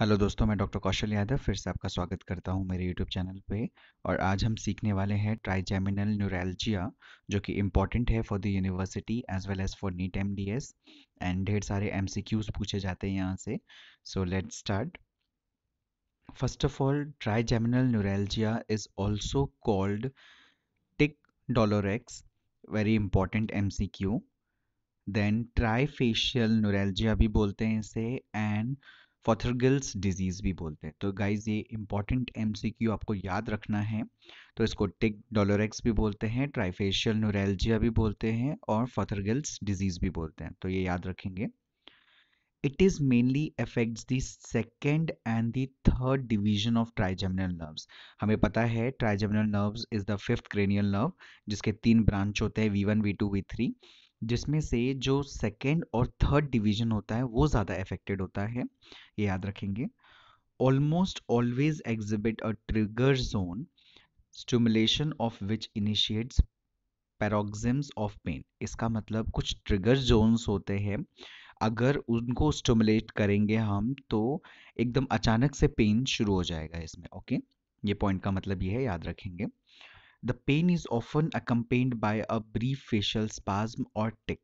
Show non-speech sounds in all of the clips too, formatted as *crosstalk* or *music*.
Hello दोस्तों, मैं doctor Kaushal Yadav फिर से आपका स्वागत करता हूँ मेरे यूट्यूब चैनल पे। और आज हम सीखने वाले हैं ट्राइजेमिनल न्यूरैल्जिया जो कि इंपॉर्टेंट है for the university as well as for NEET M D S and ढेर सारे एम पूछे जाते हैं यहाँ से। So let start first of all trigeminal neuralgia is also called tic douloureux very important M C Q then trifacial neuralgia भी बोलते हैं इसे एंड फॉथरगिल्स डिज़ीज़ भी बोलते हैं। तो गाइज़ ये इंपॉर्टेंट एमसीक्यू आपको याद रखना है। तो इसको टिक, डोलोरेक्स भी बोलते हैं, ट्राइफेशियल न्यूरेल्जिया भी बोलते हैं और फॉथरगिल्स डिज़ीज़ भी बोलते हैं। तो ये याद रखेंगे। It is mainly affects the second and the third division of trigeminal nerves हमें पता है trigeminal nerves is the fifth cranial nerve जिसके तीन ब्रांच होते हैं V one V two V three जिसमें से जो सेकेंड और थर्ड डिवीज़न होता है, वो ज़्यादा अफेक्टेड होता है, ये याद रखेंगे। Almost always exhibit a trigger zone stimulation of which initiates paroxysms of pain इसका मतलब कुछ ट्रिगर जोन्स होते हैं। अगर उनको स्टिमुलेट करेंगे हम तो एकदम अचानक से पेन शुरू हो जाएगा इसमें ओके ये पॉइंट का मतलब ये है, याद रखेंगे। The pain is often accompanied by a brief facial spasm or tic.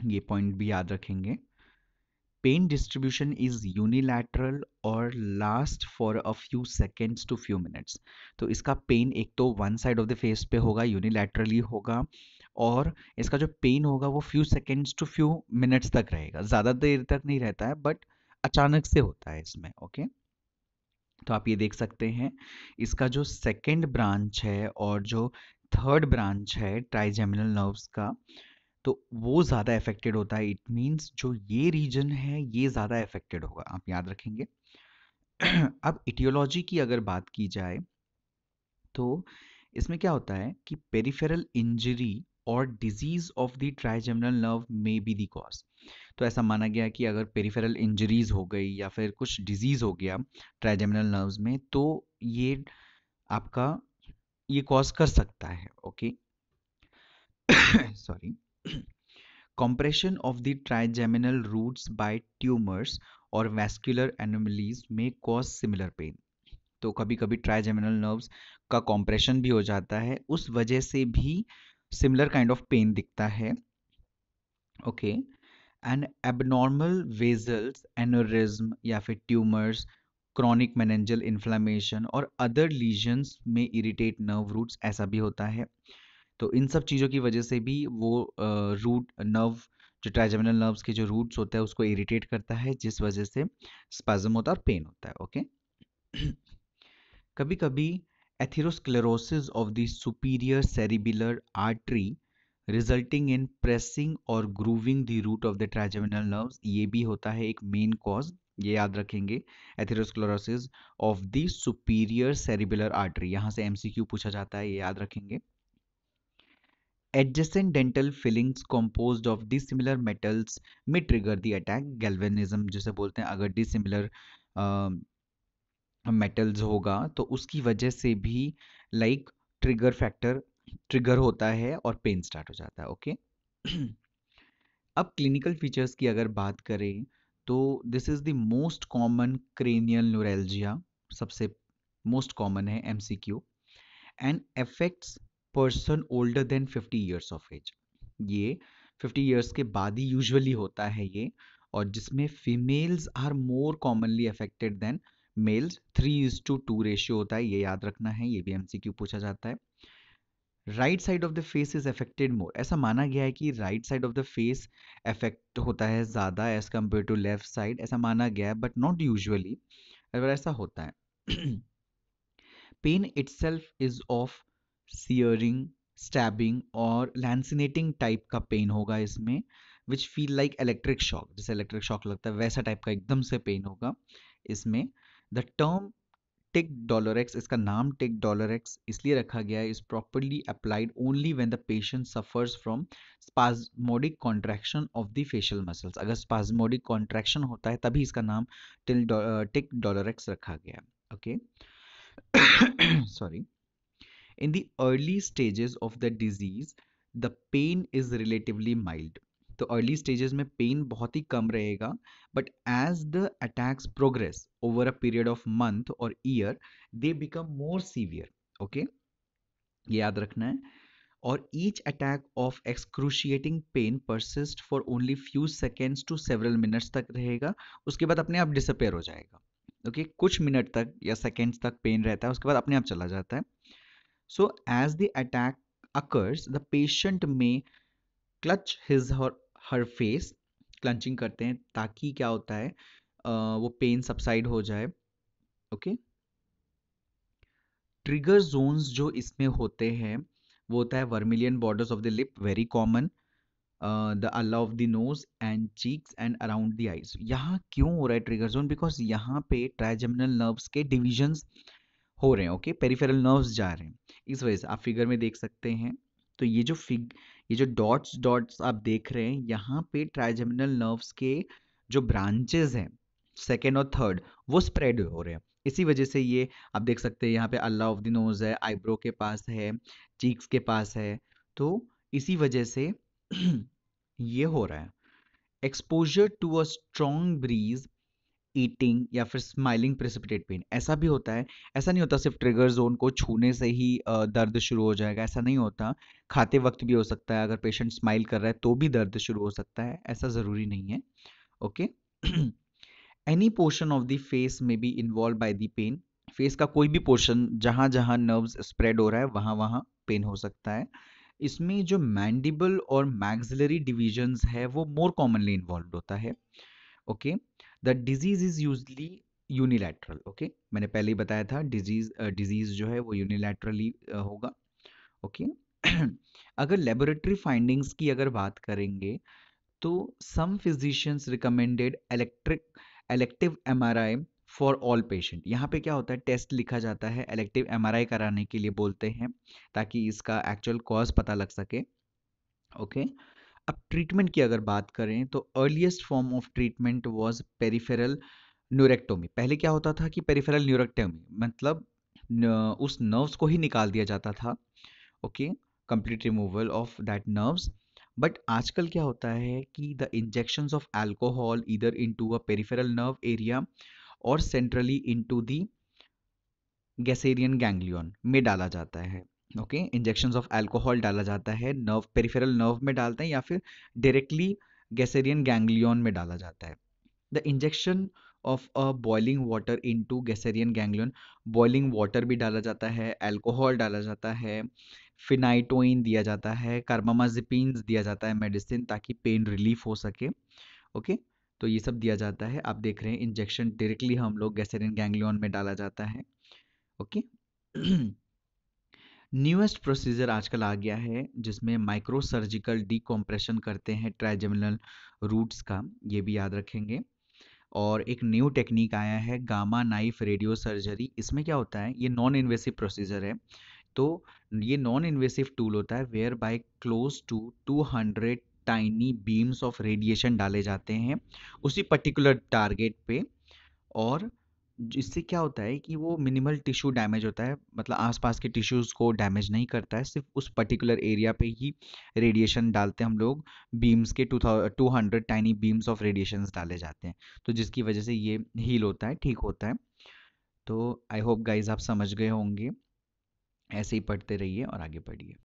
ये पॉइंट भी याद रखेंगे पेन डिस्ट्रीब्यूशन इज़ यूनिलैटरल और last for a few seconds to few minutes तो इसका पेन एक तो one side of the face पे होगा यूनिलैटरली होगा, और इसका जो पेन होगा वो few seconds to few minutes तक रहेगा ज़्यादा देर तक नहीं रहता है बट अचानक से होता है इसमें ओके okay? तो आप ये देख सकते हैं, इसका जो सेकेंड ब्रांच है और जो थर्ड ब्रांच है ट्राइजेमिनल नर्व्स का तो वो ज़्यादा अफेक्टेड होता है। इट मीन्स जो ये रीजन है, ये ज़्यादा अफेक्टेड होगा। आप याद रखेंगे। अब इटियोलॉजी की अगर बात की जाए तो इसमें क्या होता है कि पेरिफेरल इंजरी और disease of the trigeminal nerve may be the cause तो ऐसा माना गया कि अगर पेरिफेरल इंजरीज हो गई या फिर कुछ डिज़ीज़ हो गया ट्राइजेमिनल नर्व्स में तो ये आपका, ये कॉज कर सकता है okay sorry *coughs* *coughs* compression of the trigeminal roots by tumors और vascular anomalies may cause similar pain. तो कभी कभी ट्राइजेमिनल नर्व्स का कॉम्प्रेशन भी हो जाता है, उस वजह से भी सिमिलर काइंड ऑफ़ पेन दिखता है। Okay and abnormal vessels aneurysm या फिर ट्यूमर्स क्रॉनिक मैनेंजल इन्फ्लामेशन और अदर लीजन्स में इरिटेट नर्व रूट्स ऐसा भी होता है। तो इन सब चीज़ों की वजह से भी वो रूट नर्व जो ट्राइजेमिनल नर्व्स के जो रूट्स होते हैं, उसको इरिटेट करता है, जिस वजह से स्पाजम होता है और पेन होता है। ओके कभी कभी atherosclerosis of the superior cerebellar artery resulting in pressing और grooving the root of the trigeminal nerves ये भी होता है एक मेन कॉज ये याद रखेंगे atherosclerosis of the superior cerebellar artery यहाँ से एमसीक्यू पूछा जाता है, ये याद रखेंगे। Adjacent dental fillings compose of dissimilar metals may trigger the attack galvanism जिसे बोलते हैं, अगर डिसिमिलर मेटल्स होगा तो उसकी वजह से भी लाइक ट्रिगर फैक्टर ट्रिगर होता है और पेन स्टार्ट हो जाता है ओके अब क्लिनिकल फीचर्स की अगर बात करें तो this is the most common cranial neuralgia सबसे मोस्ट कॉमन है M C Q and affects person older than fifty years of age ये फिफ्टी ईयर्स के बाद ही यूजुअली होता है ये, और जिसमें females are more commonly affected than males three is to two ratio होता है, ये याद रखना है, ये भी एमसीक्यू पूछा जाता है। Right side of the face is affected more ऐसा माना गया है कि right side of the face affect होता है ज़्यादा as compare to left side ऐसा माना गया है बट नॉट यूजली अगर ऐसा होता है। Pain itself is of searing stabbing और लैंसिनेटिंग टाइप का पेन होगा इसमें which feel like electric shock जैसे इलेक्ट्रिक शॉक लगता है, वैसा टाइप का एकदम से पेन होगा इसमें। द टर्म टिक डॉलरेक्स इसका नाम टिक डॉलरेक्स इसलिए रखा गया है is properly applied only when the patient suffers from spasmodic contraction of the facial muscles. अगर स्पाजमोडिक कॉन्ट्रैक्शन होता है, तभी इसका नाम टिल टिक डॉलर एक्स रखा गया okay? *coughs* Sorry. In the early stages of the disease, the pain is relatively mild. तो early stages में पेन बहुत ही कम रहेगा but as the attacks progress over a period of month और year they become more severe okay ये याद रखना है। और each attack of excruciating pain persist for only few seconds to several minutes तक रहेगा, उसके बाद अपने आप डिसअपेयर हो जाएगा ओके okay? कुछ मिनट तक या सेकेंड्स तक पेन रहता है, उसके बाद अपने आप चला जाता है। So as the attack occurs the patient may clutch his her face clenching करते हैं ताकि क्या होता है वो पेन सबसाइड हो जाए, ओके? ट्रिगर जोन्स जो इसमें होते हैं, वो होता है vermilion borders of the lip, very common the ala of the nose and cheeks and around the eyes. यहाँ क्यों हो रहा है ट्रिगर जोन? बिकॉज़ यहाँ पे ट्राइजेमिनल नर्व्स के डिविजन्स हो रहे हैं, ओके? पेरिफेरल नर्व्स जा रहे हैं। इस वजह से आप फिगर में देख सकते हैं। तो ये जो फिग ये जो डॉट्स डॉट्स आप देख रहे हैं, यहाँ पे ट्राइजेमिनल नर्व्स के जो ब्रांचेस हैं सेकेंड और थर्ड वो स्प्रेड हो रहे हैं। इसी वजह से ये, आप देख सकते हैं यहाँ पे अल्लाह ऑफ़ द नोज़ है आईब्रो के पास है चीक्स के पास है। तो इसी वजह से *clears throat* ये हो रहा है। Exposure to a strong breeze eating या फिर स्माइलिंग प्रेसिपिटेट पेन ऐसा भी होता है। ऐसा नहीं होता सिर्फ़ ट्रिगर जोन को छूने से ही दर्द शुरू हो जाएगा, ऐसा नहीं होता। खाते वक्त भी हो सकता है, अगर पेशेंट स्माइल कर रहा है तो भी दर्द शुरू हो सकता है, ऐसा ज़रूरी नहीं है, okay? Any portion of the face may be involve by the pain face का कोई भी पोर्शन जहाँ जहाँ नर्व्स स्प्रेड हो रहा है वहाँ वहाँ पेन हो सकता है। इसमें जो मैंडिबल और मैग्जिलरी डिविजन्स है, वो मोर कॉमनली इन्वॉल्व होता है, okay? The disease is usually unilateral, okay मैंने पहले ही बताया था, डिज़ीज़ डिज़ीज़ जो है वो यूनिलैटरली होगा, ओके okay? *clears throat* अगर लेबोरेटरी फाइंडिंग्स की अगर बात करेंगे तो some physicians recommended electric, elective MRI for all patient यहाँ पे क्या होता है, टेस्ट लिखा जाता है, इलेक्टिव एमआरआई कराने के लिए बोलते हैं, ताकि इसका एक्चुअल कॉज पता लग सके, ओके okay? अब ट्रीटमेंट की अगर बात करें तो earliest form of treatment was peripheral neurectomy पहले क्या होता था कि पेरिफेरल न्यूरेक्टोमी मतलब न, उस नर्व्स को ही निकाल दिया जाता था okay complete removal of that nerves but आजकल क्या होता है कि द इंजेक्शन ऑफ़ एल्कोहल इधर into a peripheral nerve area और centrally into the Gasserian ganglion में डाला जाता है। ओके इंजेक्शन ऑफ़ एल्कोहल डाला जाता है, नर्व पेरिफेरल नर्व में डालते हैं या फिर डायरेक्टली गैसेरियन गैंग्लियन में डाला जाता है। The injection of a boiling water into Gasserian ganglion boiling water भी डाला जाता है एल्कोहल डाला जाता है फिनाइटोइन दिया जाता है कार्बामाजिपिन दिया जाता है मेडिसिन ताकि पेन रिलीफ हो सके, ओके? तो ये सब दिया जाता है। आप देख रहे हैं इंजेक्शन डायरेक्टली हम लोग गैसेरियन गैंग्लियन में डाला जाता है, ओके? न्यूएस्ट प्रोसीजर आजकल आ गया है, जिसमें माइक्रो सर्जिकल डीकॉम्प्रेशन करते हैं ट्राइजेमिनल रूट्स का, ये भी याद रखेंगे। और एक न्यू टेक्निक आया है, गामा नाइफ रेडियो सर्जरी। इसमें क्या होता है, ये नॉन इन्वेसिव प्रोसीजर है। तो ये नॉन इन्वेसिव टूल होता है whereby close to 200 tiny beams of radiation डाले जाते हैं, उसी पर्टिकुलर टारगेट पे। और इससे क्या होता है कि वो मिनिमल टिश्यू डैमेज होता है मतलब आसपास के टिश्यूज़ को डैमेज नहीं करता है, सिर्फ़ उस पर्टिकुलर एरिया पे ही रेडिएशन डालते हैं हम लोग बीम्स के two two hundred tiny beams of radiation डाले जाते हैं। तो जिसकी वजह से ये हील होता है, ठीक होता है। तो आई होप गाइज़ आप समझ गए होंगे। ऐसे ही पढ़ते रहिए और आगे बढ़िए।